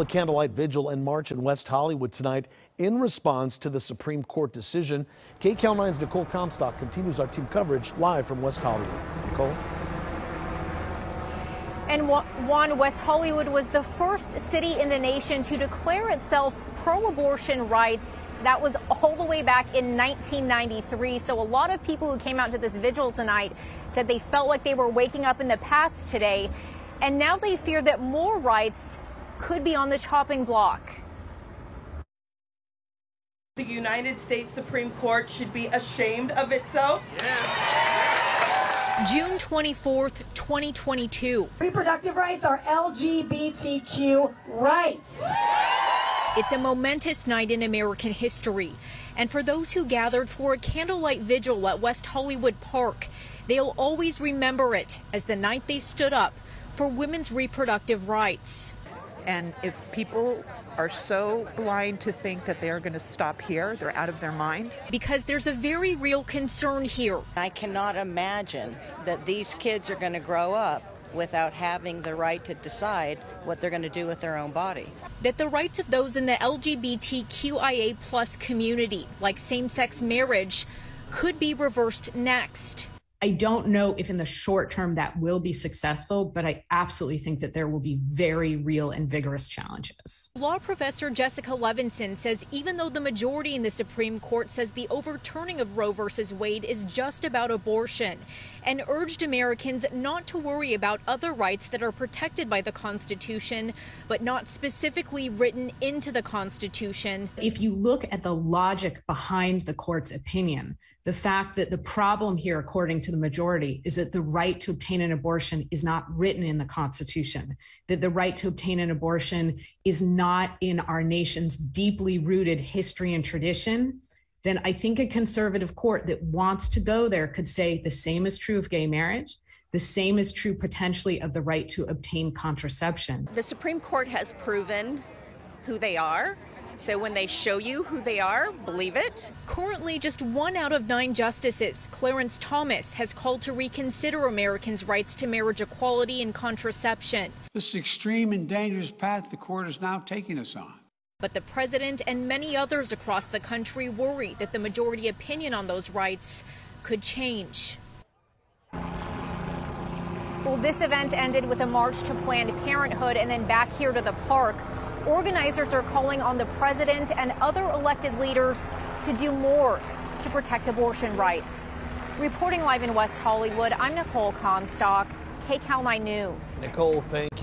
A candlelight vigil and march in West Hollywood tonight in response to the Supreme Court decision. KCAL 9's Nicole Comstock continues our team coverage live from West Hollywood. Nicole? And one, West Hollywood was the first city in the nation to declare itself pro abortion rights. That was all the way back in 1993. So a lot of people who came out to this vigil tonight said they felt like they were waking up in the past today. And now they fear that more rights could be on the chopping block. The United States Supreme Court should be ashamed of itself. Yeah. June 24th, 2022. Reproductive rights are LGBTQ rights. It's a momentous night in American history. And for those who gathered for a candlelight vigil at West Hollywood Park, they'll always remember it as the night they stood up for women's reproductive rights. And if people are so blind to think that they're going to stop here, they're out of their mind. Because there's a very real concern here. I cannot imagine that these kids are going to grow up without having the right to decide what they're going to do with their own body. That the rights of those in the LGBTQIA plus community, like same sex marriage, could be reversed next. I don't know if in the short term that will be successful, but I absolutely think that there will be very real and vigorous challenges. Law professor Jessica Levinson says even though the majority in the Supreme Court says the overturning of Roe versus Wade is just about abortion, and urged Americans not to worry about other rights that are protected by the Constitution, but not specifically written into the Constitution. If you look at the logic behind the court's opinion, the fact that the problem here, according to the majority, is that the right to obtain an abortion is not written in the Constitution, that the right to obtain an abortion is not in our nation's deeply rooted history and tradition, then I think a conservative court that wants to go there could say the same is true of gay marriage. The same is true potentially of the right to obtain contraception. The Supreme Court has proven who they are so when they show you who they are, believe it. Currently, just one out of nine justices, Clarence Thomas, has called to reconsider Americans' rights to marriage equality and contraception. This extreme and dangerous path the court is now taking us on. But the president and many others across the country worry that the majority opinion on those rights could change. Well, this event ended with a march to Planned Parenthood and then back here to the park. Organizers are calling on the president and other elected leaders to do more to protect abortion rights. Reporting live in West Hollywood, I'm Nicole Comstock, KCAL 9 News. Nicole, thank you.